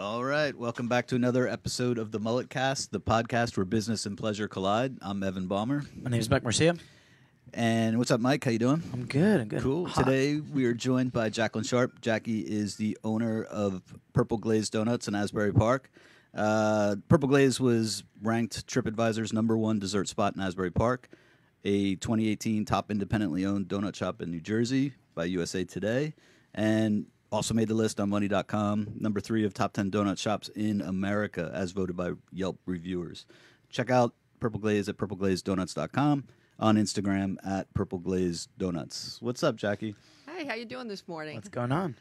All right, welcome back to another episode of the MulletCast, the podcast where business and pleasure collide. I'm Evan Balmer, My name is Mike Marcia. and what's up, Mike? How you doing? I'm good. I'm good. Cool. Hot. Today we are joined by Jacqueline Sharpe. Jacki is the owner of Purple Glaze Donuts in Asbury Park. Uh, Purple Glaze was ranked TripAdvisor's number one dessert spot in Asbury Park, a 2018 top independently owned donut shop in New Jersey by USA Today, and also made the list on Money.com, number three of top 10 donut shops in America as voted by Yelp reviewers. Check out Purple Glaze at purpleglazedonuts.com on Instagram at Purple Glaze Donuts. What's up, Jacki? Hey, how you doing this morning? What's going on?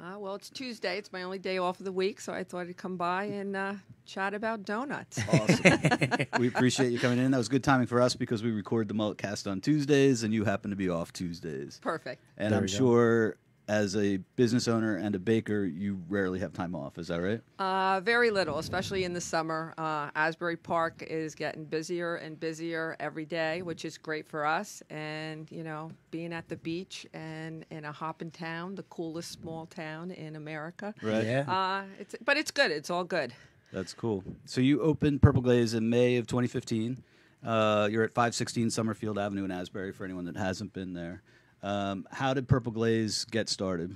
Uh, well, it's Tuesday. It's my only day off of the week, so I thought I'd come by and uh, chat about donuts. Awesome. we appreciate you coming in. That was good timing for us because we record the MulletCast on Tuesdays, and you happen to be off Tuesdays. Perfect. And There I'm we go. sure, as a business owner and a baker, you rarely have time off. Is that right? Uh, very little, especially in the summer. Uh, Asbury Park is getting busier and busier every day, which is great for us. And you know, being at the beach and in a hoppin' town, the coolest small town in America. Right. Yeah. Uh, it's but it's good. It's all good. That's cool. So you opened Purple Glaze in May of 2015. Uh, you're at 516 Summerfield Avenue in Asbury for anyone that hasn't been there. Um, how did Purple Glaze get started?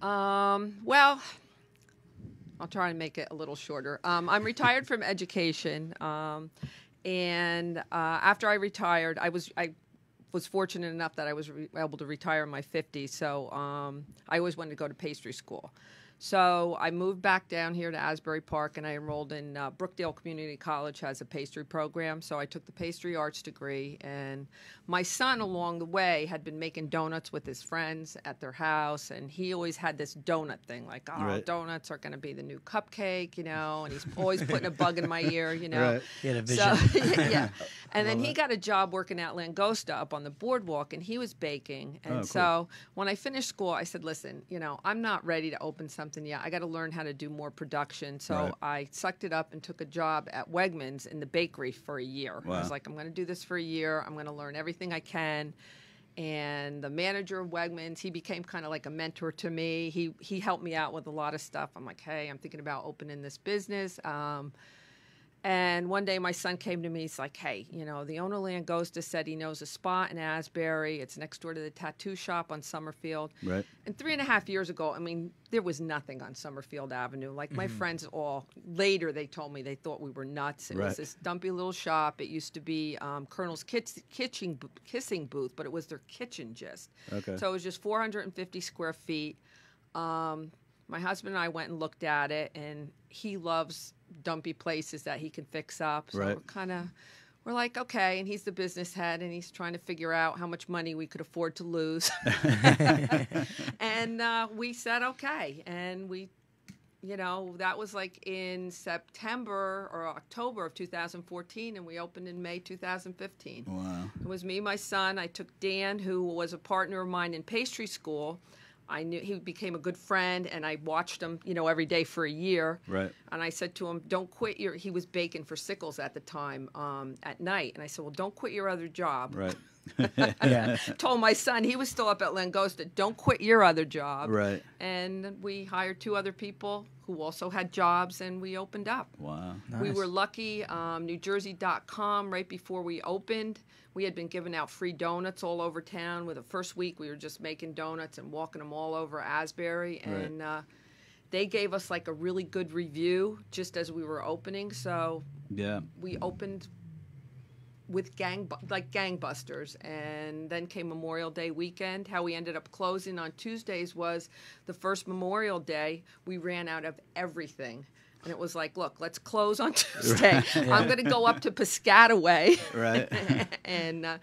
Um, well, I'll try and make it a little shorter. Um, I'm retired from education, um, and uh, after I retired, I was I was fortunate enough that I was re- able to retire in my 50s. So um, I always wanted to go to pastry school. So I moved back down here to Asbury Park, and I enrolled in uh, Brookdale Community College has a pastry program. So I took the pastry arts degree, and my son along the way had been making donuts with his friends at their house, and he always had this donut thing, like, oh, Right. donuts are going to be the new cupcake, you know. And he's always putting a bug in my ear, you know. Right. He had a So, vision. yeah. And then he got a job working at Langosta up on the boardwalk, and he was baking. And Oh, cool. so when I finished school, I said, listen, you know, I'm not ready to open something yet. I got to learn how to do more production. So Right. I sucked it up and took a job at Wegmans in the bakery for a year. I was like, I'm going to do this for a year. I'm going to learn everything I can. And the manager of Wegmans, he became kind of like a mentor to me. He he helped me out with a lot of stuff. I'm like, hey, I'm thinking about opening this business. Um, and one day my son came to me. He's like, hey, you know, the owner of Langosta said he knows a spot in Asbury. It's next door to the tattoo shop on Summerfield. Right. And three and a half years ago, I mean, there was nothing on Summerfield Avenue. Like my friends all later, they told me they thought we were nuts. It Right. was this dumpy little shop. It used to be um, Colonel's Kids, kitchen, kissing booth, but it was their kitchen just. Okay. So it was just 450 square feet. Um, my husband and I went and looked at it, and he loves dumpy places that he can fix up. So Right. we're kind of, we're like, okay. And he's the business head, and he's trying to figure out how much money we could afford to lose. and uh, we said okay, and we. You know, that was like in September or October of 2014, and we opened in May 2015. Wow. It was me, my son. I took Dan, who was a partner of mine in pastry school. I knew he became a good friend, and I watched him, you know, every day for a year. Right. And I said to him, "Don't quit your." He was baking for Sickles at the time um, at night, and I said, "Well, don't quit your other job." Right. yeah. Told my son he was still up at Langosta, "Don't quit your other job." Right. And we hired two other people who also had jobs, and we opened up. Wow. We were lucky. Um, NewJersey.com, right before we opened, we had been giving out free donuts all over town. With the first week, we were just making donuts and walking them all over Asbury. Right. And uh, they gave us like a really good review just as we were opening. So Yeah. we opened with gang like gangbusters and then came memorial day weekend how we ended up closing on tuesdays was the first memorial day we ran out of everything and it was like look let's close on tuesday i'm going to go up to piscataway Right. and uh,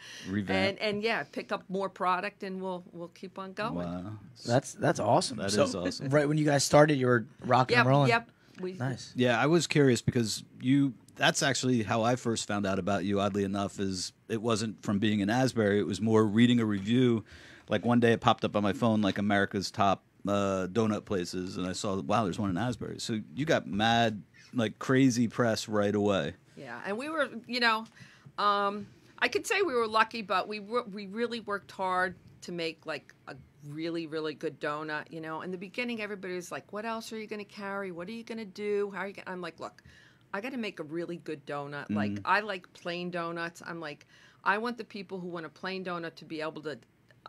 and and yeah pick up more product and we'll we'll keep on going Wow. That's that's awesome. That so, is awesome. Right when you guys started, you were rocking yep and rolling. yep we Nice. Yeah, I was curious because you that's actually how I first found out about you oddly enough is it wasn't from being in Asbury, it was more reading a review. Like one day it popped up on my phone like America's top uh, donut places and I saw wow, there's one in Asbury. So you got mad like crazy press right away. Yeah, and we were, you know, um, I could say we were lucky, but we were, we really worked hard to make like a really really good donut. You know, in the beginning, everybody was like, "What else are you going to carry? What are you going to do? How are you?" Gonna? I'm like, "Look, I got to make a really good donut. Like I like plain donuts. I'm like, I want the people who want a plain donut to be able to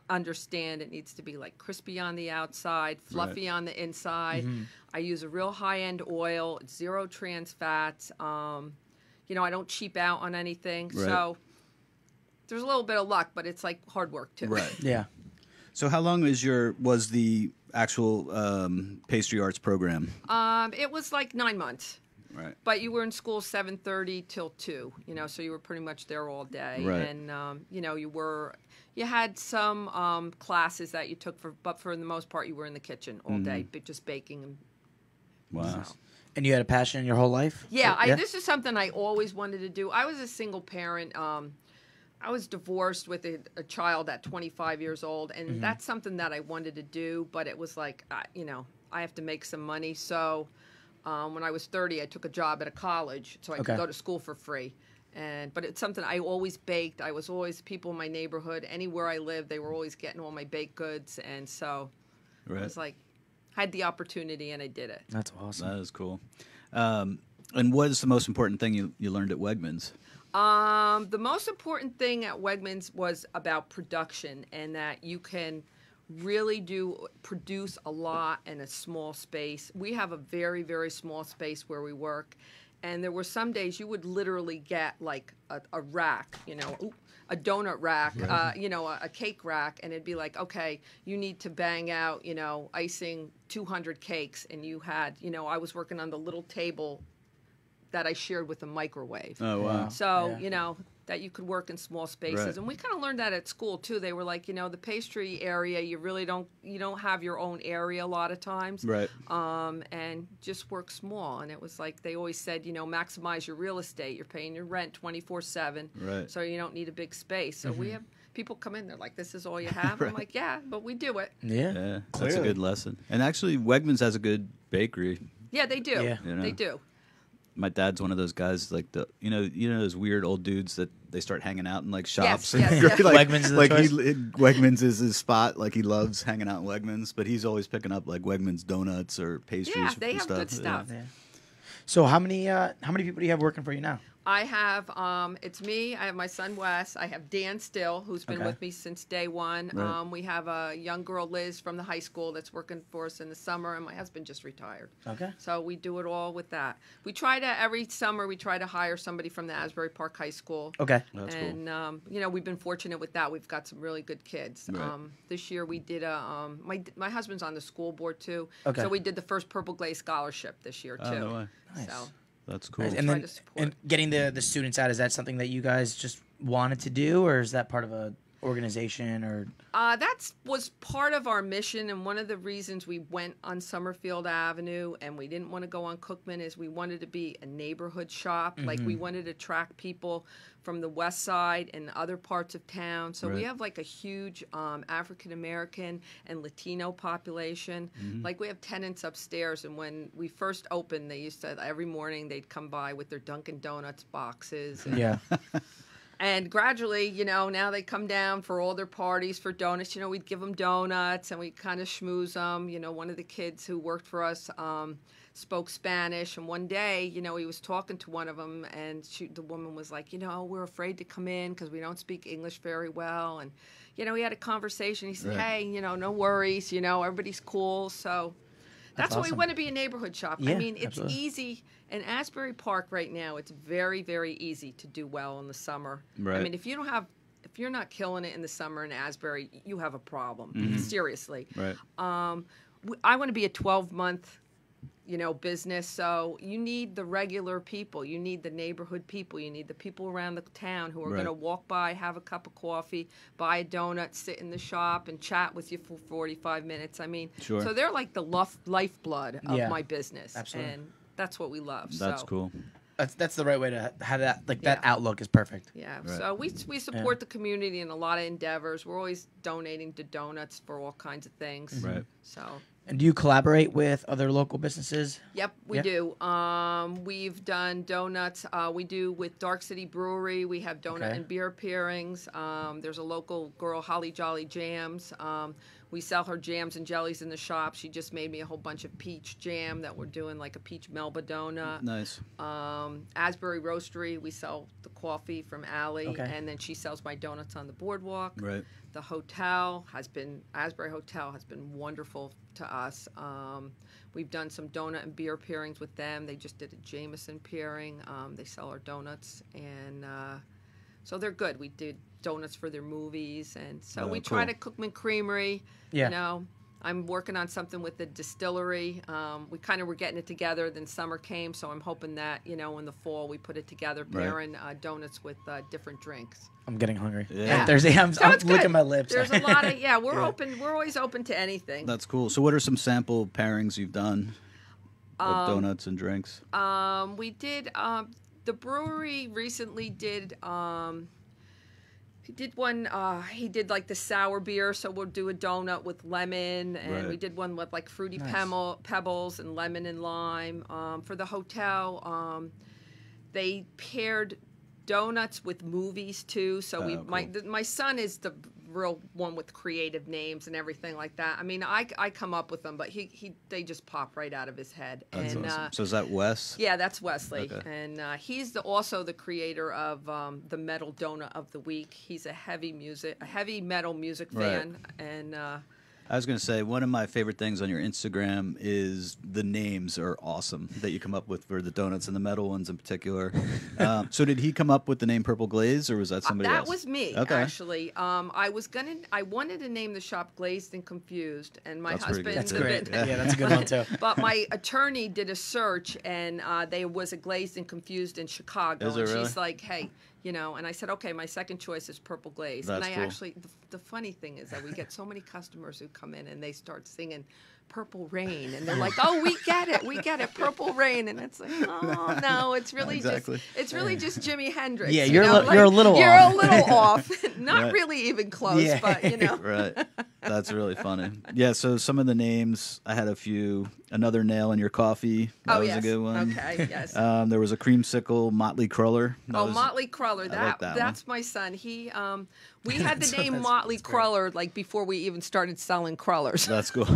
understand it needs to be like crispy on the outside, fluffy on the inside. I use a real high end oil, zero trans fats. Um, you know, I don't cheap out on anything. Right. So there's a little bit of luck, but it's like hard work too. Right. Yeah. So how long is your was the actual um, pastry arts program? Um, it was like nine months. Right. But you were in school seven thirty till two, you know, so you were pretty much there all day, Right. and um, you know you were, you had some um, classes that you took for, but for the most part you were in the kitchen all day, Mm-hmm. but just baking and Wow. So- And you had a passion in your whole life? Yeah, I, this is something I always wanted to do. I was a single parent. Um, I was divorced with a, a child at 25 years old, and Mm-hmm. that's something that I wanted to do. But it was like, I, you know, I have to make some money. So um, when I was 30, I took a job at a college so I Okay. could go to school for free. And but it's something I always baked. I was always people in my neighborhood, anywhere I lived, they were always getting all my baked goods, and so it Right. was like had the opportunity and I did it. That's awesome. That is cool. Um, and what is the most important thing you, you learned at Wegmans? Um, the most important thing at Wegmans was about production and that you can really do produce a lot in a small space. We have a very very small space where we work, and there were some days you would literally get like a, a rack, you know. oop, a donut rack, uh, you know, a, a cake rack, and it'd be like, okay, you need to bang out, you know, icing 200 cakes, and you had, you know, I was working on the little table that I shared with the microwave. Oh wow. So, Yeah. you know, that you could work in small spaces. Right. And we kind of learned that at school too. They were like, you know, the pastry area, you really don't you don't have your own area a lot of times. Right. Um, and just work small. And it was like they always said, you know, maximize your real estate. You're paying your rent 24/7. Right. So you don't need a big space. So Mm-hmm. we have people come in they're like, this is all you have. I'm like, yeah, but we do it. Yeah. Yeah, that's a good lesson. And actually, Wegmans has a good bakery. Yeah, they do. Yeah. You know. They do. My dad's one of those guys, like the you know you know those weird old dudes that they start hanging out in like shops. Yes, and yes, yes. like, Wegmans is like he. Wegmans is his spot. Like he loves hanging out in Wegmans, but he's always picking up like Wegmans donuts or pastries. Yeah, they and have stuff. good Yeah. stuff. Yeah. So how many uh, how many people do you have working for you now? I have um, it's me. I have my son Wes. I have Dan Still, who's been Okay. with me since day one. Right. Um, we have a young girl Liz from the high school that's working for us in the summer, and my husband just retired. Okay. So we do it all with that. We try to every summer we try to hire somebody from the Asbury Park High School. Okay. That's cool. and um, you know we've been fortunate with that. We've got some really good kids. Right. Um, this year we did a um, my my husband's on the school board too. Okay. So we did the first Purple Glaze scholarship this year too. Oh, no way. Nice. So That's cool. And then and getting the the students out is that something that you guys just wanted to do, or is that part of a organization or? Uh, that was part of our mission, and one of the reasons we went on Summerfield Avenue and we didn't want to go on Cookman is we wanted to be a neighborhood shop. Like we wanted to attract people from the west side and other parts of town. So we have like a huge um, African American and Latino population. Like we have tenants upstairs, and when we first opened, they used to every morning they'd come by with their Dunkin' Donuts boxes. And Yeah. and gradually, you know, now they come down for all their parties for donuts. You know, we'd give them donuts and we kind of schmooze them. You know, one of the kids who worked for us um, spoke Spanish, and one day, you know, he was talking to one of them, and she, the woman was like, you know, we're afraid to come in because we don't speak English very well. And, you know, he had a conversation. He said, Right. hey, you know, no worries. You know, everybody's cool. So. That's, That's why we want to be a neighborhood shop. I mean, it's absolutely. easy in Asbury Park right now. It's very, very easy to do well in the summer. I mean, if you don't have, if you're not killing it in the summer in Asbury, you have a problem. Mm-hmm. Seriously. right. Um, I want to be a 12 month, you know, business. So you need the regular people. You need the neighborhood people. You need the people around the town who are Right. going to walk by, have a cup of coffee, buy a donut, sit in the shop, and chat with you for 45 minutes. I mean, Sure. so they're like the luf- lifeblood of Yeah, my business. absolutely. And that's what we love. That's so. cool. That's that's the right way to have that. Like that Yeah. outlook is perfect. Yeah, Right. so we we support the community in a lot of endeavors. We're always donating to donuts for all kinds of things. Right. So And do you collaborate with other local businesses? Yep, we Yeah. do. Um, we've done donuts. Uh, we do with Dark City Brewery. We have donut Okay. and beer pairings. Um, there's a local girl, Holly Jolly Jams. Um, we sell her jams and jellies in the shop. She just made me a whole bunch of peach jam that we're doing like a peach Melba donut. Nice. Um, Asbury Roastery, we sell the coffee from Allie, Okay. and then she sells my donuts on the boardwalk. Right. The hotel has been Asbury Hotel has been wonderful to us. Um, we've done some donut and beer pairings with them. They just did a Jameson pairing. Um, they sell our donuts, and uh, so they're good. We did donuts for their movies, and so Oh, we try cool. to Cookman Creamery. Yeah. You know, I'm working on something with the distillery. Um, we kind of were getting it together. Then summer came, so I'm hoping that you know in the fall we put it together, Right. pairing uh, donuts with uh, different drinks. I'm getting hungry. Yeah. Thursday, I'm, So I'm licking my lips. There's a lot of yeah. We're Yeah. open. We're always open to anything. That's cool. So, what are some sample pairings you've done with donuts and drinks? Um, we did. Um, the brewery recently did. Um, he did one. Uh, he did like the sour beer, so we'll do a donut with lemon, and Right. we did one with like fruity Nice. pebble, pebbles and lemon and lime. Um, for the hotel, um, they paired donuts with movies too. So we, Oh, my cool. th- my son is the real one with creative names and everything like that. I mean, I, I come up with them, but he, he they just pop right out of his head. That's and awesome. uh, so, is that Wes? yeah, that's Wesley, Okay. and uh, he's the, also the creator of um, the Metal Donut of the Week. He's a heavy music, a heavy metal music Right. fan, and uh, I was going to say one of my favorite things on your Instagram is the names are awesome that you come up with for the donuts and the metal ones in particular. um, so did he come up with the name Purple Glaze or was that somebody that else? was me Okay. actually. Um, I was gonna, I wanted to name the shop Glazed and Confused, and my That's husband. That's great. Yeah. Yeah. that's a good one too. But my attorney did a search, and uh, there was a glazed and confused in Chicago. Is and really? she's like, "Hey, you know," and I said, "Okay, my second choice is purple glaze." That's and I cool. actually, the, the funny thing is that we get so many customers who come in and they start singing "Purple Rain," and they're like, "Oh, we get it, we get it, Purple Rain," and it's like, "Oh no, it's really Exactly. just, it's really just Jimi Hendrix." Yeah, you you're know, li- you're a little you're off. a little off, not Right. really even close, Yeah. but you know. right. That's really funny. Yeah, so some of the names, I had a few. Another nail in your coffee. That oh was yes, a good one. okay, yes. Um, there was a creamsicle, Motley Cruller. That Oh, was- Motley Cruller. That, like that one. that's my son. He um we had the That's- name that's- Motley that's. Cruller like before we even started selling crullers. That's cool.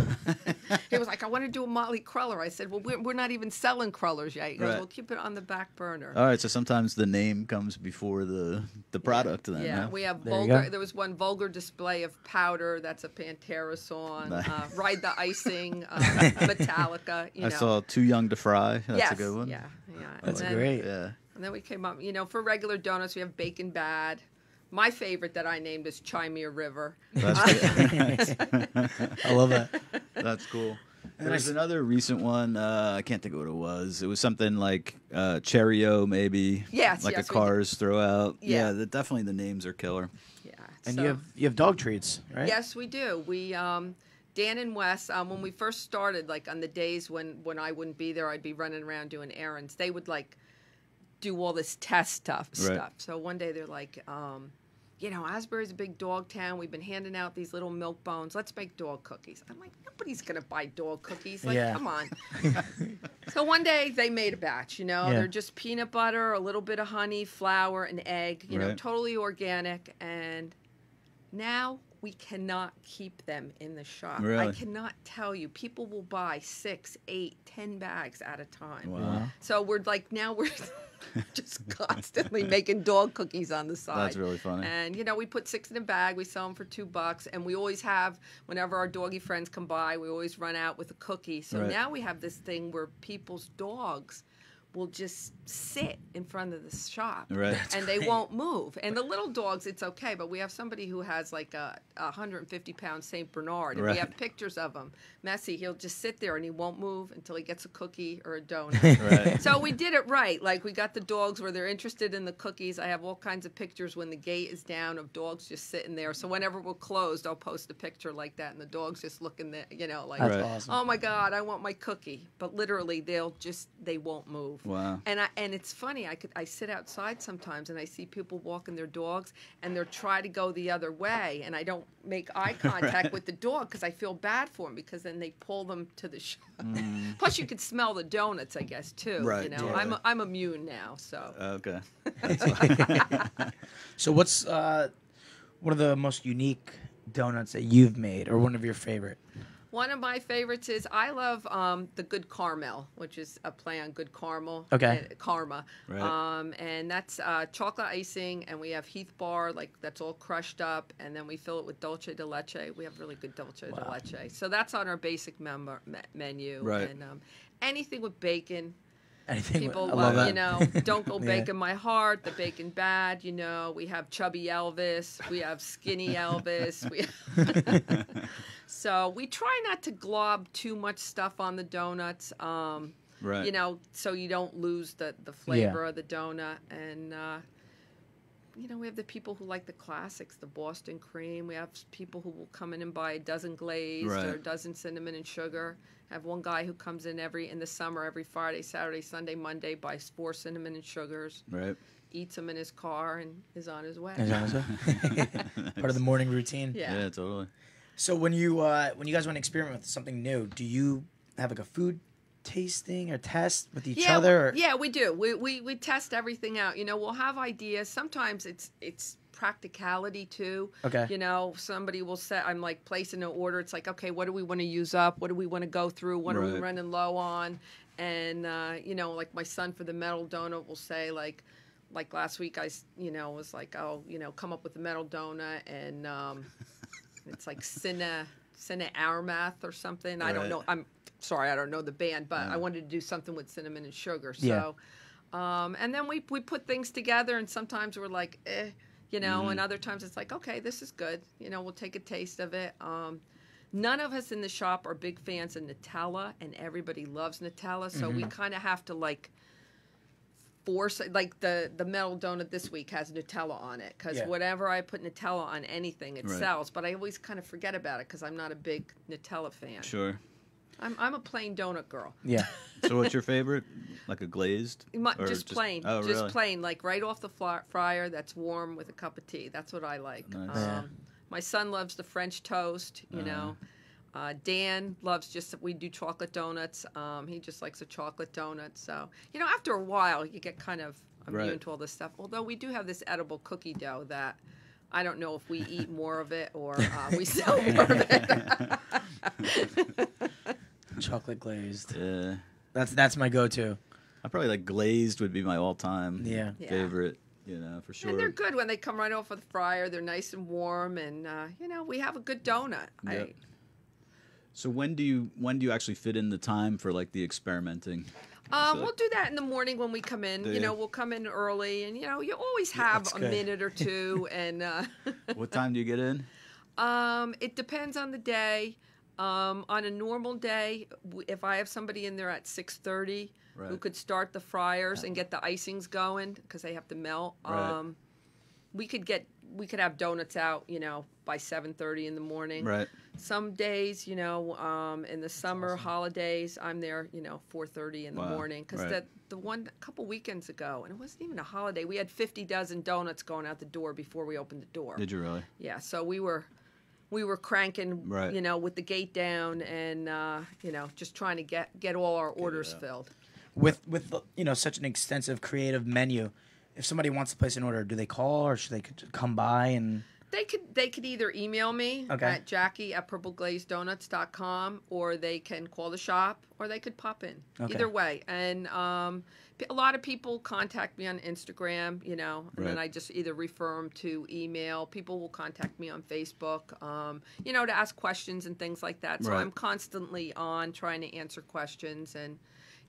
he was like, I want to do a Motley Cruller. I said, Well, we're, we're not even selling crullers yet. He goes, Right. Well, keep it on the back burner. All right, so sometimes the name comes before the the product. Then, yeah, huh? we have There vulgar. There was one vulgar display of powder. That's a Pantera song. Nice. Uh, Ride the icing. Uh, Metallica. You I know. saw Too Young to Fry. That's yes, a good one. Yeah, yeah. That's then, great. Yeah. And then we came up. You know, for regular donuts, we have Bacon Bad. My favorite that I named is Chimere River. That's, I love that. that's cool. And There was another recent one. Uh, I can't think of what it was. It was something like uh, Cheerio, maybe. Yes, Like yes, a we did. cars throwout. Yeah. Yeah, the, definitely the names are killer. And so- you have you have dog treats, right? Yes, we do. We um, Dan and Wes, um, when we first started, like on the days when when I wouldn't be there, I'd be running around doing errands. They would like do all this test stuff Right. stuff. So one day they're like, um, you know, Asbury's a big dog town. We've been handing out these little milk bones. Let's make dog cookies. I'm like, nobody's gonna buy dog cookies. Like, Yeah. come on. so one day they made a batch. You know, Yeah. they're just peanut butter, a little bit of honey, flour, and egg. You know, totally organic and now we cannot keep them in the shop. I cannot tell you. People will buy six, eight, ten bags at a time. Wow. So we're like now we're just constantly making dog cookies on the side. That's really funny. And you know, we put six in a bag. We sell them for two bucks, and we always have. Whenever our doggy friends come by, we always run out with a cookie. So Right. now we have this thing where people's dogs will just sit in front of the shop Right. and they won't move. And the little dogs, it's okay, but we have somebody who has like a, a 150 pound Saint Bernard, and Right. we have pictures of him. Messy, he'll just sit there and he won't move until he gets a cookie or a donut. Right. so we did it right. Like we got the dogs where they're interested in the cookies. I have all kinds of pictures when the gate is down of dogs just sitting there. So whenever we're closed, I'll post a picture like that, and the dogs just looking there, you know, like, That's Right. awesome. oh my god, I want my cookie. But literally, they'll just they won't move. Wow. And I and it's funny. I could I sit outside sometimes and I see people walking their dogs and they're trying to go the other way and I don't make eye contact Right. with the dog because I feel bad for them because then they pull them to the shop. Plus, you could smell the donuts, I guess, too. Right, You know, totally. I'm I'm immune now, so. Okay. So what's uh, one of the most unique donuts that you've made, or one of your favorite? One of my favorites is I love um, the Good Caramel, which is a play on Good Caramel. Okay. uh, karma. Right. Um, and that's uh, chocolate icing, and we have Heath bar, like that's all crushed up, and then we fill it with dulce de leche. We have really good dulce de leche. So that's on our basic member, me- menu. Right. And um, anything with bacon. Anything? People, I love you know, don't go Yeah. bacon my heart, the bacon bad. You know, we have chubby Elvis, we have skinny Elvis. We so we try not to glob too much stuff on the donuts. Um, Right. You know, so you don't lose the the flavor of the donut. And uh, you know, we have the people who like the classics, the Boston cream. We have people who will come in and buy a dozen glazed or a dozen cinnamon and sugar. I have one guy who comes in every in the summer, every Friday, Saturday, Sunday, Monday, buys four cinnamon and sugars, Right. eats them in his car, and is on his way. Is that so? Part of the morning routine. Yeah. Yeah, totally. So when you uh, when you guys want to experiment with something new, do you have like a food tasting or test with each yeah, other? Or? Yeah, we do. We, we we test everything out. You know, we'll have ideas. Sometimes it's it's practicality too. Okay. You know, somebody will say, I'm like placing an order. It's like, okay, what do we want to use up? What do we want to go through? What are we running low on? And uh, you know, like my son for the metal donut will say like. Like last week, I, you know, was like, oh, you know, come up with a metal donut, and um, it's like Cine Cine Armath or something. I don't know. I'm sorry, I don't know the band, but I wanted to do something with cinnamon and sugar. Yeah. So, um, and then we we put things together, and sometimes we're like, eh, you know, and other times it's like, okay, this is good. You know, we'll take a taste of it. Um, none of us in the shop are big fans of Nutella, and everybody loves Nutella, so we kind of have to like force like the the metal donut this week has Nutella on it because Yeah. whatever I put Nutella on anything it Right. sells. But I always kind of forget about it because I'm not a big Nutella fan. Sure. I'm I'm a plain donut girl. Yeah. So, what's your favorite? Like a glazed? You mu- just, plain, Oh, just really? plain, like right off the fryer. That's warm with a cup of tea. That's what I like. Nice. Yeah. Um, my son loves the French toast. You Uh-huh. know, uh, Dan loves just we do chocolate donuts. Um, he just likes a chocolate donut. So you know, after a while, you get kind of immune Right. to all this stuff. Although we do have this edible cookie dough that. I don't know if we eat more of it or uh, we sell more of it. Chocolate glazed. Yeah. That's that's my go-to. I probably like glazed would be my all-time Yeah. Yeah. favorite. You know, for sure. And they're good when they come right off of the fryer. They're nice and warm, and uh, you know we have a good donut. I, Yep. So when do you when do you actually fit in the time for like the experimenting? Um, So- we'll do that in the morning when we come in. Do You you? know, we'll come in early, and you know, you always have that's a good. minute or two, and uh, What time do you get in? um, it depends on the day. Um, on a normal day, if I have somebody in there at six thirty who could start the fryers and get the icings going because they have to melt, Right. um, we could get we could have donuts out, you know, by seven thirty in the morning. Right. Some days, you know, um, in the summer holidays, I'm there, you know, 4:30 in the Wow, morning because right. the the one a couple weekends ago, and it wasn't even a holiday. We had 50 dozen donuts going out the door before we opened the door. Did you really? Yeah, so we were we were cranking, Right. you know, with the gate down and uh, you know, just trying to get get all our orders out. filled. With with you know such an extensive creative menu, if somebody wants to place an order, do they call or should they come by and? They could they could either email me Okay. at Jacki at purpleglazeddonuts.com or they can call the shop or they could pop in. Okay. Either way. And um, a lot of people contact me on Instagram, you know, and then I just either refer them to email. People will contact me on Facebook, um, you know, to ask questions and things like that. So Right. I'm constantly on trying to answer questions and,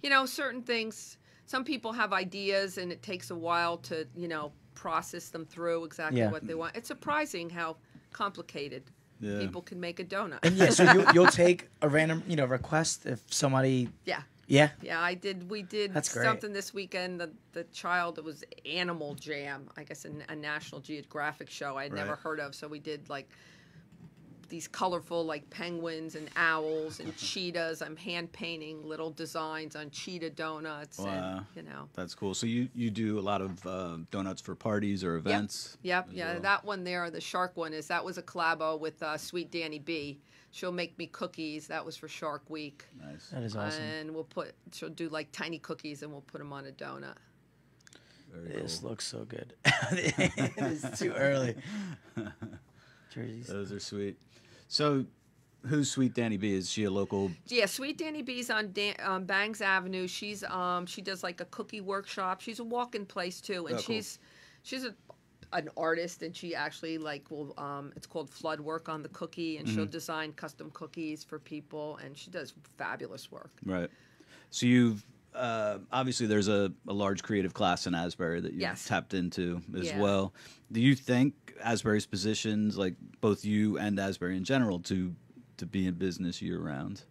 you know, certain things. Some people have ideas and it takes a while to, you know, process them through exactly Yeah. what they want. It's surprising how complicated Yeah. people can make a donut. And yeah, so you, you'll take a random you know request if somebody. yeah. Yeah. Yeah, I did. We did That's great. something this weekend. The the child it was Animal Jam, I guess a, a National Geographic show I'd never heard of. So we did like these colorful like penguins and owls and cheetahs. I'm hand painting little designs on cheetah donuts. Wow. And, you know. That's cool. So you you do a lot of uh, donuts for parties or events. Yep, as yeah, well? that one there, the shark one is that was a collabo with uh, Sweet Danny B. She'll make me cookies. That was for Shark Week, Nice. That is awesome. and we'll put she'll do like tiny cookies and we'll put them on a donut. Very This cool. looks so good. it's too early. Jerseys. Those are sweet. So, who's Sweet Danny B? Is she a local? Yeah, Sweet Danny B's on Dan- um, Bangs Avenue. She's um she does like a cookie workshop. She's a walk-in place too, and Oh, cool. she's she's a an artist and she actually like will um it's called flood work on the cookie and Mm-hmm. she'll design custom cookies for people and she does fabulous work Right. So you've uh, obviously there's a, a large creative class in Asbury that you've Yes. tapped into as Yeah. well. Do you think Asbury's positions, like both you and Asbury in general, to to be in business year round?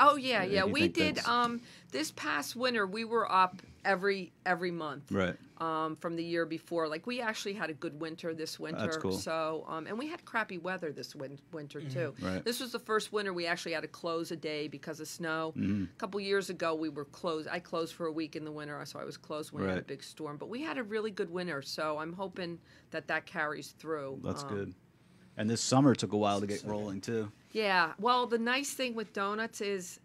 Oh yeah, Yeah, yeah. We did that's- um this past winter we were up every every month. Right. Um, from the year before, like we actually had a good winter this winter. cool. So, um, and we had crappy weather this win- winter too. Mm-hmm. Right. This was the first winter we actually had to close a day because of snow. Mm-hmm. A couple years ago, we were closed. I closed for a week in the winter, so I was closed when we had a big storm. But we had a really good winter, so I'm hoping that that carries through. That's Um, good. And this summer took a while to get rolling too. Yeah. Well, the nice thing with donuts is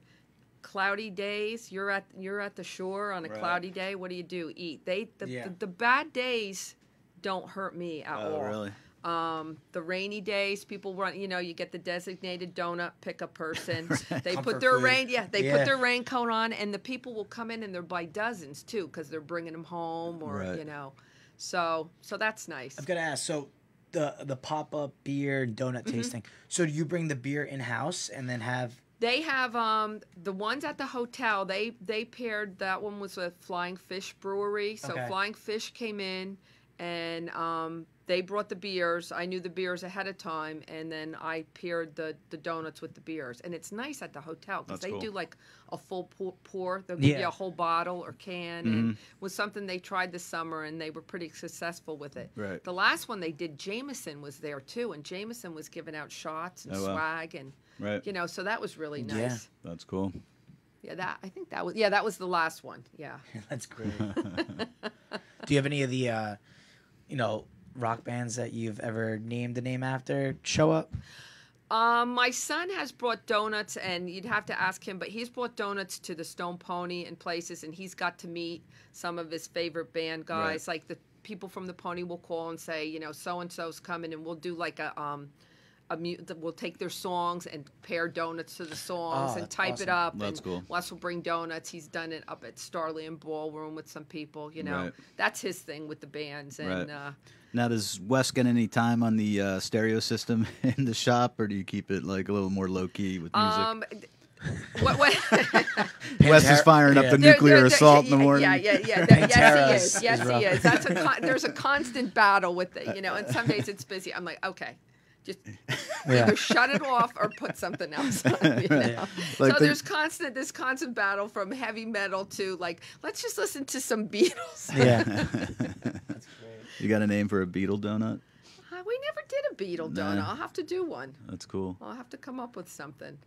cloudy days. You're at you're at the shore on a Right. cloudy day. What do you do? Eat. They the, Yeah. the, the bad days don't hurt me at Oh, all. really? Um, the rainy days, people run. You know, you get the designated donut pick-up person. They Comfort put their food. rain. Yeah, they Yeah. put their raincoat on, and the people will come in and they're by dozens too, because they're bringing them home, or Right. you know, so so that's nice. I've got to ask. So the the pop up beer and donut Mm-hmm. tasting. So do you bring the beer in house and then have? They have um the ones at the hotel. They they paired that one was with Flying Fish Brewery. So Okay. Flying Fish came in, and um they brought the beers. I knew the beers ahead of time, and then I paired the the donuts with the beers. And it's nice at the hotel because they cool. do like a full pour. pour. They'll give you a whole bottle or can. And it was something they tried this summer, and they were pretty successful with it. Right. The last one they did, Jameson was there too, and Jameson was giving out shots and Oh, wow. swag and. Right. You know, so that was really nice. Yeah. That's cool. Yeah, that I think that was yeah, that was the last one. Yeah. That's great. do you have any of the, uh, you know, rock bands that you've ever named the name after show up? Um, my son has brought donuts, and you'd have to ask him, but he's brought donuts to the Stone Pony and places, and he's got to meet some of his favorite band guys. Like the people from the Pony will call and say, you know, so and so's coming, and we'll do like a um. A mu- we'll take their songs and pair donuts to the songs Oh, and type awesome. it up. That's and cool. Wes will bring donuts. He's done it up at Starland Ballroom with some people. You know, Right. that's his thing with the bands. And Right. uh, Now, does Wes get any time on the uh, stereo system in the shop, or do you keep it like a little more low key with music? um, what what? Wes is Pantera- firing up yeah. the There- nuclear there- there- assault in the morning. Yeah, yeah, yeah. That- yes, he is- is. Yes, is he is. That's a con- there's a constant battle with it, you know. And some days it's busy. I'm like, okay, just Yeah. either shut it off or put something else on. You know? Like so the- there's constant this constant battle from heavy metal to like let's just listen to some Beatles. Yeah. You got a name for a beetle donut? Uh, we never did a Beatle Nah. donut. I'll have to do one. That's cool. I'll have to come up with something.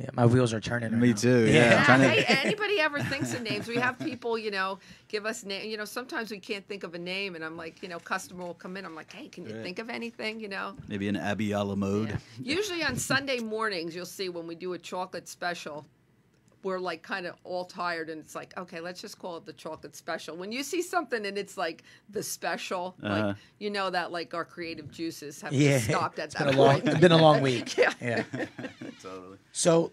yeah. My wheels are turning. right Me now. too, yeah. Yeah, I'm trying to- hey, anybody ever thinks of names? We have people, you know, give us name. You know, sometimes we can't think of a name, and I'm like, you know, customer will come in. I'm like, hey, can you Right. think of anything? You know. Maybe an Abbey a la mode. Yeah. Usually on Sunday mornings, you'll see when we do a chocolate special, we're like kind of all tired, and it's like, okay, let's just call it the chocolate special. When you see something and it's like the special, Uh-huh. like you know that like our creative juices have Yeah. stopped at It's that been a long. It's been a long week. Yeah. Yeah. totally. So,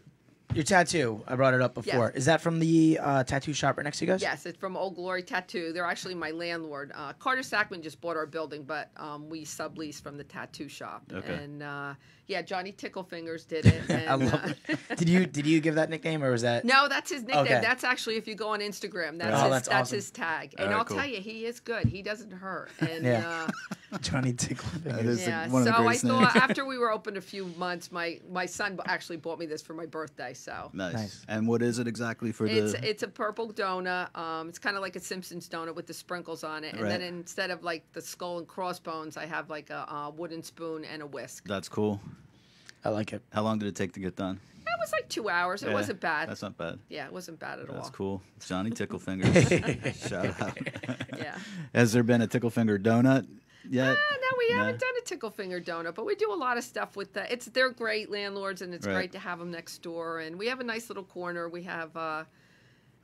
your tattoo. I brought it up before. Yes. Is that from the uh, tattoo shop right next to you guys? Yes, it's from Old Glory Tattoo. They're actually my landlord. Uh, Carter Sackman just bought our building, but um, we sublease from the tattoo shop. Okay. And uh, yeah, Johnny Ticklefingers did it. And, I love uh, it. Did you did you give that nickname or was that? No, that's his nickname. Okay. That's actually if you go on Instagram, that's Oh, his, that's that's, awesome. his tag. And right, I'll cool. tell you, he is good. He doesn't hurt. And Yeah. uh, Johnny Tickle. That is yeah, one of the so I greatest thought after we were open a few months, my my son actually bought me this for my birthday. So Nice. Nice. And what is it exactly for It's the? it's a purple donut. Um, it's kind of like a Simpsons donut with the sprinkles on it, and then instead of like the skull and crossbones, I have like a uh, wooden spoon and a whisk. That's cool. I like it. How long did it take to get done? That was like two hours. It Yeah, wasn't bad. That's not bad. yeah, it wasn't bad at That's all. cool. Johnny Tickle Fingers. Shout out. Yeah. Has there been a Ticklefinger donut yet? Ah, no, we No. haven't done a Ticklefinger donut, but we do a lot of stuff with the. It's they're great landlords, and it's Right. great to have them next door. And we have a nice little corner. We have uh,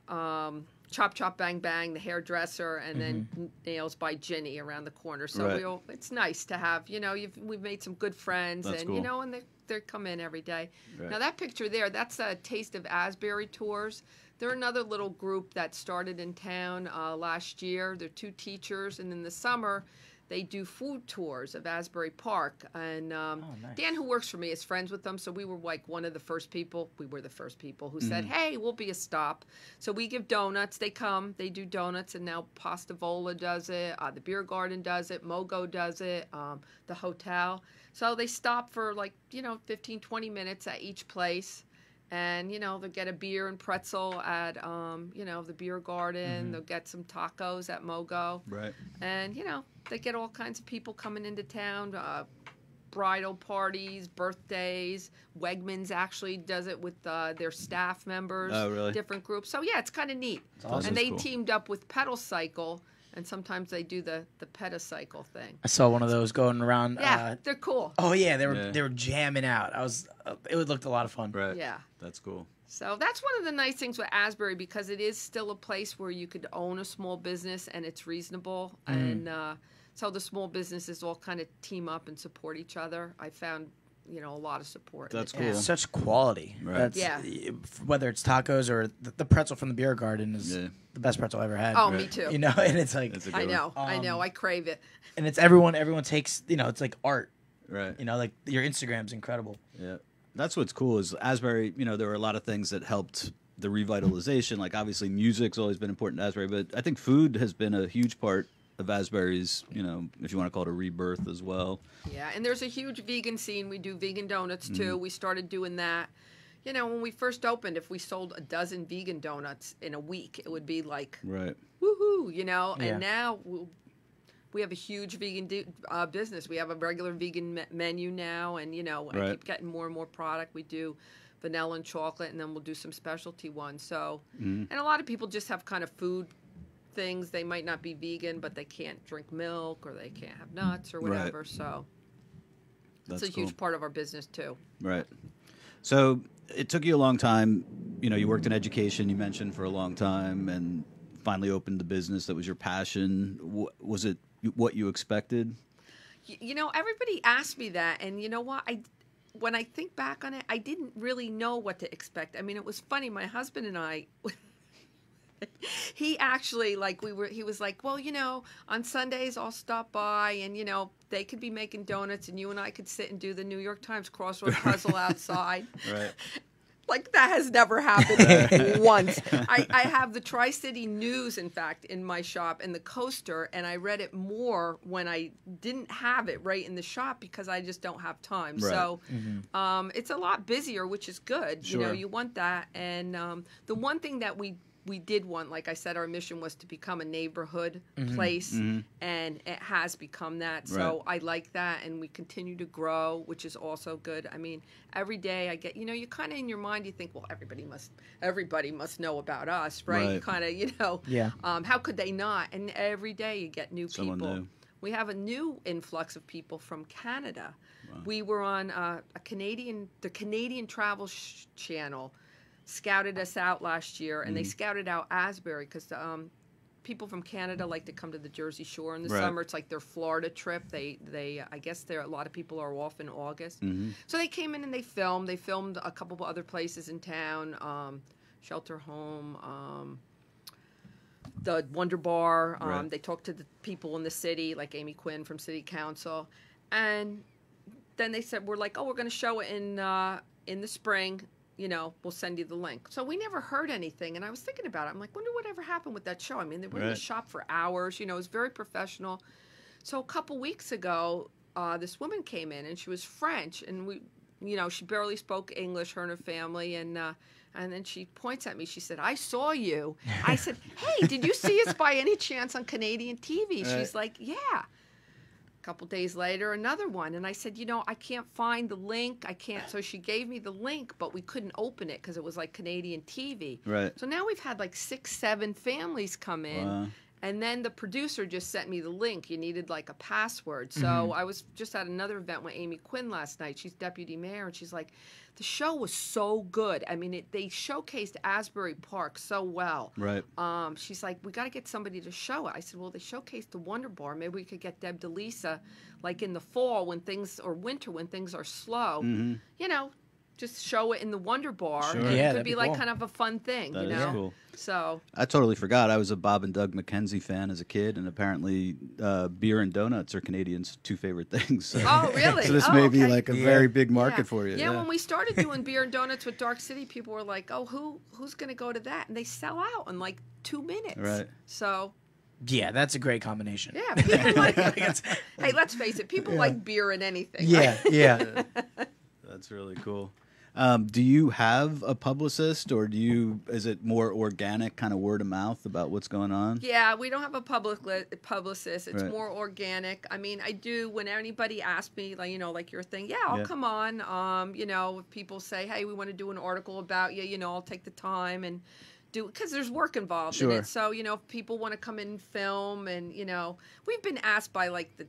um, Chop Chop Bang Bang, the hairdresser, and then Nails by Ginny around the corner. So Mm-hmm. Right. we all, it's nice to have. You know, you've, we've made some good friends, That's and cool. you know, and they they come in every day. Right. Now that picture there, that's a Taste of Asbury tours. They're another little group that started in town uh, last year. They're two teachers, and in the summer, they do food tours of Asbury Park. And um, Oh, nice. Dan, who works for me, is friends with them. So we were like one of the first people. We were the first people who said, Mm-hmm. "Hey, we'll be a stop." So we give donuts. They come. They do donuts, and now Pasta Vola does it. Uh, the Beer Garden does it. Mogo does it. Um, the hotel. So they stop for like you know 15, 20 minutes at each place. And you know they'll get a beer and pretzel at um, you know the beer garden. Mm-hmm. They'll get some tacos at Mogo Right. and you know they get all kinds of people coming into town uh, bridal parties birthdays wegmans actually does it with uh, their staff members Oh, really? different groups so yeah it's kind of neat awesome. and they cool. teamed up with pedal cycle and sometimes they do the the petacycle thing I saw one of those going around. yeah Uh, they're cool oh yeah, they were Yeah. they were jamming out. I was. It looked a lot of fun. Right. yeah That's cool. So that's one of the nice things with Asbury because it is still a place where you could own a small business and it's reasonable. And uh, so the small businesses all kind of team up and support each other. I found, you know, a lot of support. That's cool. town. Such quality. Right. That's, Yeah. Whether it's tacos or the, the pretzel from the beer garden is Yeah. the best pretzel I ever had. Oh, me too. You know, and it's like, That's a good I one. know, I know, Um, I crave it. and it's everyone. Everyone takes. You know, it's like art. Right. You know, like your Instagram's incredible. Yeah. That's what's cool is Asbury, you know, there were a lot of things that helped the revitalization. Like obviously music's always been important to Asbury, but I think food has been a huge part of Asbury's, you know, if you want to call it a rebirth as well. Yeah, and there's a huge vegan scene. We do vegan donuts too. Mm-hmm. We started doing that. You know, when we first opened, if we sold a dozen vegan donuts in a week, it would be like Right. woohoo, you know. Yeah. And now we- have a huge vegan do, uh, business. We have a regular vegan me- menu now, and you know, I keep getting more and more product. We do vanilla and chocolate, and then we'll do some specialty ones. So, Mm-hmm. and a lot of people just have kind of food things. They might not be vegan, but they can't drink milk or they can't have nuts or Right. whatever. So, That's it's a cool. huge part of our business too. Right. So it took you a long time. You know, you worked in education, you mentioned, for a long time, and finally opened the business that was your passion. Was it what you expected? You know, everybody asked me that, and you know what? I when I think back on it, I didn't really know what to expect. I mean, it was funny. My husband and I. he actually like we were he was like well you know on sundays i'll stop by and you know they could be making donuts and you and i could sit and do the new york times crossword puzzle outside Right. like that has never happened once. I, I have the Tri City News, in fact, in my shop and the coaster, and I read it more when I didn't have it right in the shop because I just don't have time. Right. So um, it's a lot busier, which is good. You know, you want that. And um, the one thing that we we did want, like I said, our mission was to become a neighborhood place, and it has become that. So I like that, and we continue to grow, which is also good. I mean, every day I get, you know, you kind of in your mind, you think, well, everybody must, everybody must know about us, right? Right. Kind of, you know, Yeah. Um, how could they not? And every day you get new Someone people. new. We have a new influx of people from Canada. We were on uh, a Canadian, the Canadian Travel sh- Channel scouted us out last year, and they Mm-hmm. scouted out Asbury because um, people from Canada like to come to the Jersey Shore in the Right. summer. It's like their Florida trip. They they I guess there a lot of people are off in August, Mm-hmm. so they came in and they filmed. They filmed a couple of other places in town, um, Shelter Home. Um, the Wonder Bar. Um, Right. They talked to the people in the city, like Amy Quinn from City Council, and then they said, "We're like, oh, we're going to show it in uh, in the spring. You know, we'll send you the link." So we never heard anything, and I was thinking about it. I'm like, wonder what ever happened with that show. I mean, they were in the shop for hours. You know, it was very professional. So a couple weeks ago, uh, this woman came in, and she was French, and we, you know, she barely spoke English. Her and her family, and. Uh, and then she points at me. She said, "I saw you." I said, "Hey, did you see us by any chance on Canadian TV?" She's like, "Yeah." Couple days later, another one. And I said, you know, I can't find the link. I can't. So she gave me the link, but we couldn't open it because it was like Canadian TV. Right. So now we've had like six, seven families come in. Wow. And then the producer just sent me the link. You needed like a password. So Mm-hmm. I was just at another event with Amy Quinn last night. She's deputy mayor, and she's like, the show was so good. I mean, it, they showcased Asbury Park so well. Right. Um, she's like, we got to get somebody to show it. I said, well, they showcased the Wonder Bar. Maybe we could get Deb DeLisa, like in the fall when things or winter when things are slow. You know, just show it in the Wonder Bar. Sure. And Yeah, it that'd could be be like cool. kind of a fun thing. That you is know. cool. So I totally forgot. I was a Bob and Doug McKenzie fan as a kid, and apparently uh, beer and donuts are Canadians' two favorite things. So, Oh, really? so this Oh, may be like a Yeah. very big market yeah. for you. Yeah, when we started doing beer and donuts with Dark City, people were like, "Oh, who who's going to go to that?" And they sell out in like two minutes. Right. So Yeah, that's a great combination. yeah, people like. hey, let's face it. People like beer and anything. Yeah, yeah. That's really cool. Um, do you have a publicist, or do you? Is it more organic, kind of word of mouth about what's going on? Yeah, we don't have a public li- publicist. It's Right. more organic. I mean, I do when anybody asks me, like you know, like your thing. Yeah, I'll Yeah. come on. Um, you know, if people say, "Hey, we want to do an article about you," you know, I'll take the time and do because there's work involved in it. So you know, if people want to come in and film, and you know, we've been asked by like the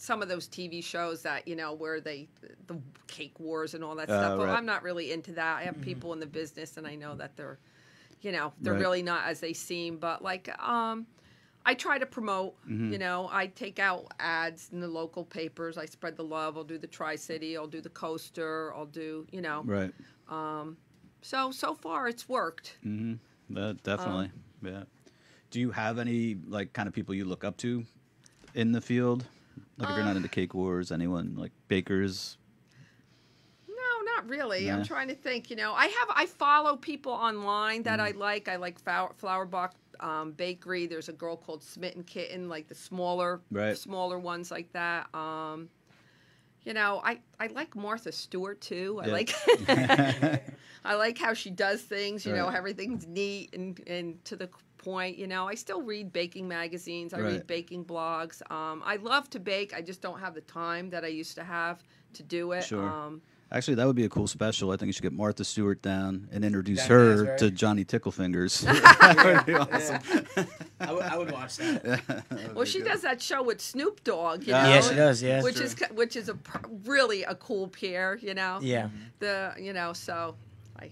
some of those TV shows that you know where they the cake wars and all that Uh, stuff. But. I'm not really into that. I have people in the business, and I know that they're, you know, they're Right. really not as they seem. But like, um, I try to promote. Mm-hmm. You know, I take out ads in the local papers. I spread the love. I'll do the Tri City. I'll do the Coaster. I'll do you know. Right. Um, So so far it's worked. Mm-hmm. That definitely. Um, yeah. Do you have any like kind of people you look up to in the field? Like if you're not into cake wars, anyone like bakers? No, not really. Nah. I'm trying to think. You know, I have I follow people online that I like. I like Flower, Flowerbach um, Bakery. There's a girl called Smitten Kitten, like the smaller, Right. smaller ones like that. Um, you know, I I like Martha Stewart too. I Yeah. like I like how she does things. You know, everything's neat and and to the point. You know, I still read baking magazines. I Right. read baking blogs. Um, I love to bake. I just don't have the time that I used to have to do it. Sure. Um, Actually, that would be a cool special. I think you should get Martha Stewart down and introduce Down her Asbury. to Johnny Ticklefingers. that would be awesome. I would- would watch that. Well, she does that show with Snoop Dogg, you Yeah, know. Yeah, she does. Yeah. Which is which is a pr- really a cool pair, you know. Yeah. The you know so, I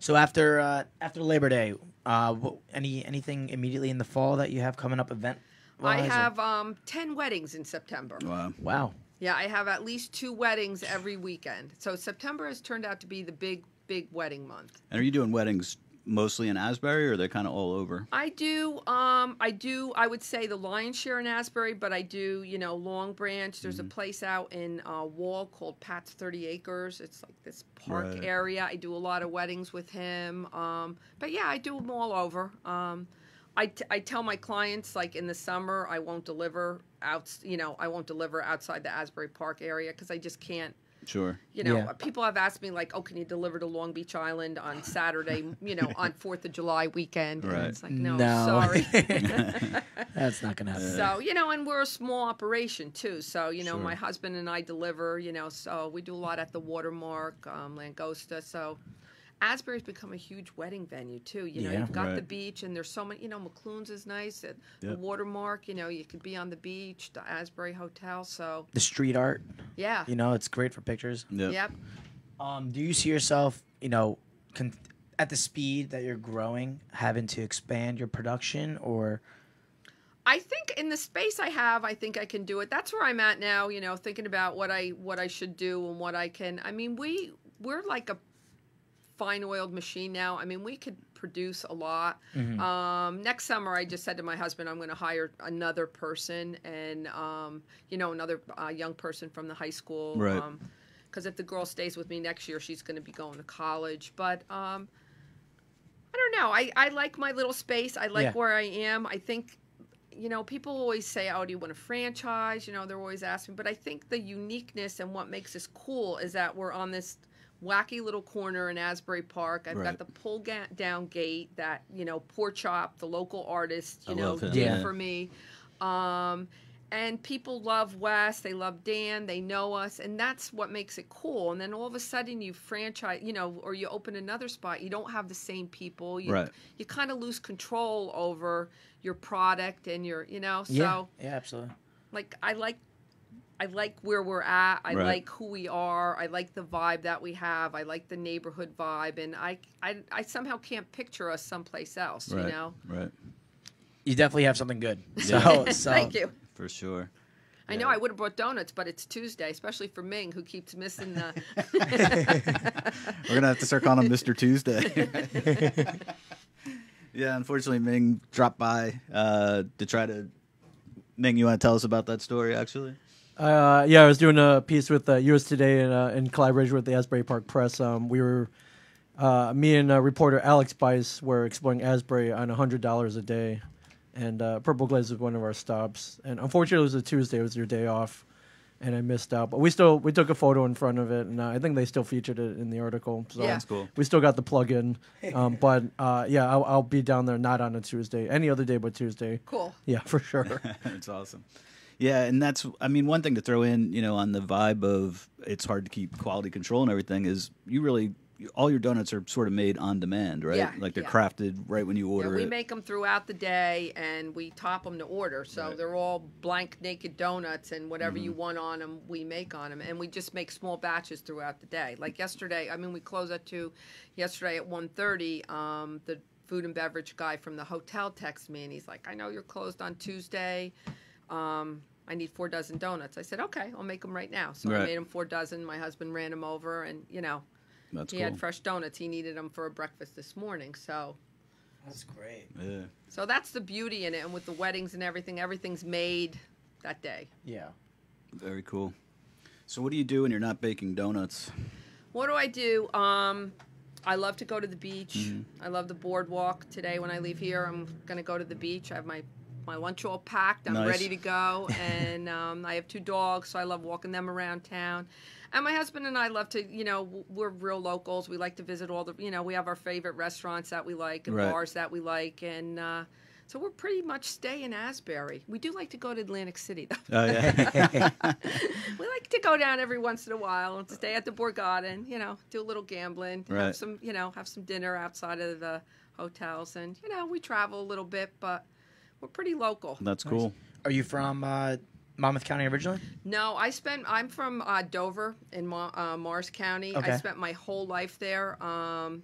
So after uh, after Labor Day, uh, what, any anything immediately in the fall that you have coming up event? I have um ten weddings in September. Wow. Wow. Yeah, I have at least two weddings every weekend. So September has turned out to be the big big wedding month. And are you doing weddings mostly in Asbury, or they're kind of all over? I do. Um, I do. I would say the lion's share in Asbury, but I do. You know, Long Branch. There's Mm-hmm. a place out in uh, Wall called Pat's Thirty Acres. It's like this park Right. area. I do a lot of weddings with him. Um, but yeah, I do them all over. Um, I, t- I tell my clients like in the summer I won't deliver out. You know, I won't deliver outside the Asbury Park area because I just can't Sure. you know, Yeah. people have asked me like, "Oh, can you deliver to Long Beach Island on Saturday? You know, on Fourth of July weekend?" And Right. it's like, no, No. sorry. That's not gonna happen. so you know, and we're a small operation too. So you know, Sure. my husband and I deliver. You know, so we do a lot at the Watermark, um, Langosta. So. Asbury's become a huge wedding venue too. You know, Yeah. you've got the beach, and there's so many. You know, McCloone's is nice. At the Watermark, you know, you could be on the beach. The Asbury Hotel. So the street art, yeah, you know, it's great for pictures. Yep. yep. Um, do you see yourself, you know, con- at the speed that you're growing, having to expand your production, or I think in the space I have, I think I can do it. That's where I'm at now. You know, thinking about what I what I should do and what I can. I mean, we we're like a fine oiled machine now. I mean, we could produce a lot. Um, next summer, I just said to my husband, I'm going to hire another person and um, you know another uh, young person from the high school. Right. because if the girl stays with me next year, she's going to be going to college. But um, I don't know. I, I like my little space. I like Yeah. where I am. I think, you know, people always say, "Oh, do you want a franchise?" You know, they're always asking. But I think the uniqueness and what makes us cool is that we're on this wacky little corner in Asbury Park. I've Right. got the pull ga- down gate that you know, Porkchop, the local artist, you I know, did Yeah. for me. Um, and people love Wes, they love Dan, they know us, and that's what makes it cool. And then all of a sudden, you franchise, you know, or you open another spot, you don't have the same people. You, Right. You kind of lose control over your product and your, you know. So, yeah, yeah, absolutely. like, I like. I like where we're at. I Right. like who we are. I like the vibe that we have. I like the neighborhood vibe, and I, I, I somehow can't picture us someplace else. Right. You know. Right. You definitely have something good. So, so Thank you. For sure. I know I would have brought donuts, but it's Tuesday, especially for Ming, who keeps missing the. We're gonna have to start calling him Mr. Tuesday. yeah, unfortunately, Ming dropped by uh, to try to. Ming, you want to tell us about that story? Actually, Uh, yeah, I was doing a piece with uh, US Today in, uh, in collaboration with the Asbury Park Press. Um, we were, uh, me and uh, reporter Alex Biese were exploring Asbury on hundred dollars a day, and uh, Purple Glaze was one of our stops. And unfortunately, it was a Tuesday; it was your day off, and I missed out. But we still we took a photo in front of it, and uh, I think they still featured it in the article. So Yeah. that's cool. we still got the plug in. Um, but uh, yeah, I'll, I'll be down there not on a Tuesday, any other day but Tuesday. cool. Yeah, for sure. It's awesome. Yeah, and that's I mean one thing to throw in, you know, on the vibe of it's hard to keep quality control and everything is you really all your donuts are sort of made on demand, right? Yeah, like they're yeah. crafted right when you Yeah, order we it. make them throughout the day, and we top them to order. So Right. they're all blank, naked donuts, and whatever you Mm-hmm. want on them, we make on them. And we just make small batches throughout the day. Like yesterday, I mean, we close at two. Yesterday at 1.30, um, the food and beverage guy from the hotel texted me, and he's like, "I know you're closed on Tuesday." Um, I need four dozen donuts. I said, okay, I'll make them right now. So I Right. made him four dozen. My husband ran them over, and you know, That's he cool. had fresh donuts. He needed them for a breakfast this morning. So, that's great. yeah. so that's the beauty in it. And with the weddings and everything, everything's made that day. Yeah. Very cool. So what do you do when you're not baking donuts? What do I do? Um, I love to go to the beach. Mm-hmm. I love the boardwalk. Today, when I leave here, I'm gonna go to the beach. I have my my lunch all packed. I'm Nice. ready to go, and um, I have two dogs, so I love walking them around town. And my husband and I love to, you know, we're real locals. We like to visit all the, you know, we have our favorite restaurants that we like and Right. bars that we like, and uh, so we're pretty much stay in Asbury. We do like to go to Atlantic City though. Oh yeah. we like to go down every once in a while and stay at the Borgata, you know, do a little gambling, Right. have some, you know, have some dinner outside of the hotels, and you know, we travel a little bit, but we're pretty local. That's cool. Are you from uh, Monmouth County originally? No, I spent. I'm from uh, Dover in Ma- uh, Morris County. Okay. I spent my whole life there. Um,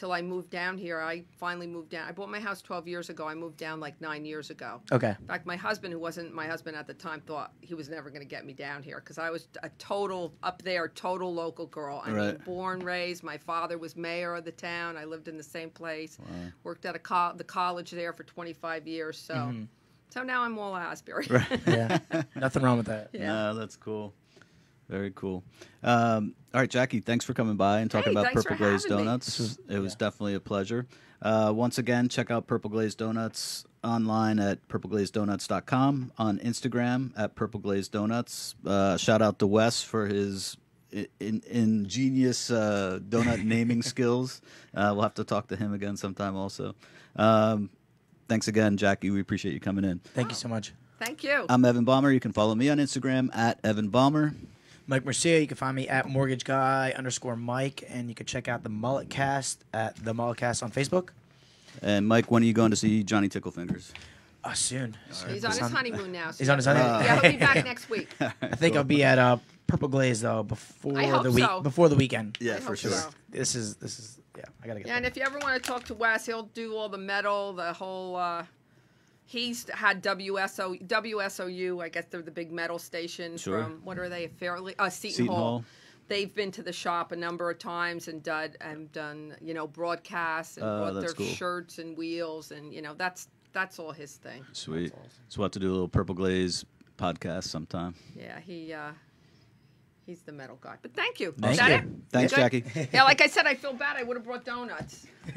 till I moved down here. I finally moved down. I bought my house 12 years ago. I moved down like nine years ago. Okay. In fact, my husband, who wasn't my husband at the time, thought he was never going to get me down here because I was a total up there, total local girl. I mean, Right. born, raised. My father was mayor of the town. I lived in the same place. Wow. Worked at a co- the college there for 25 years. So, mm-hmm. so now I'm all Asbury. Yeah. Nothing wrong with that. Yeah. No, that's cool. Very cool. Um, all right, Jacki, thanks for coming by and talking Hey, about Purple for Glazed having me. Donuts. it was definitely a pleasure. Uh, once again, check out Purple Glazed Donuts online at purpleglazedonuts.com, on Instagram at Purple Glazed Donuts. Uh, shout out to Wes for his i- in, ingenious uh, donut naming skills. Uh, we'll have to talk to him again sometime also. Um, thanks again, Jacki. We appreciate you coming in. Thank you so much. Thank you. I'm Evan Balmer. You can follow me on Instagram at Evan Balmer. Mike Mercia, you can find me at mortgage guy underscore Mike, and you can check out the Mullet Cast at the MulletCast on Facebook. And Mike, when are you going to see Johnny Ticklefingers? Uh, soon. He's on his honeymoon now. So He's on his yeah, honeymoon. Yeah, he'll be back next week. I think I'll be at uh, Purple Glaze though before the week so. before the weekend. Yeah, I for sure. so. This is this is yeah. I gotta get. Yeah, and if you ever want to talk to Wes, he'll do all the metal, the whole. Uh, he's had WSO WSOU. I guess they're the big metal station Sure. from what are they? Fairly uh, Seton, Seton Hall. Hall. They've been to the shop a number of times and done and done you know broadcasts and Oh, bought their cool. shirts and wheels and you know that's that's all his thing. Sweet. So we'll have to do a little Purple Glaze podcast sometime. Yeah, he. uh He's the metal guy. But thank you. Thank Is that you. it? Thanks, Good? Jacki. Yeah, like I said, I feel bad. I would have brought donuts.